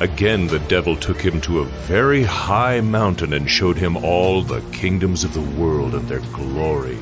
Again the devil took him to a very high mountain and showed him all the kingdoms of the world and their glory.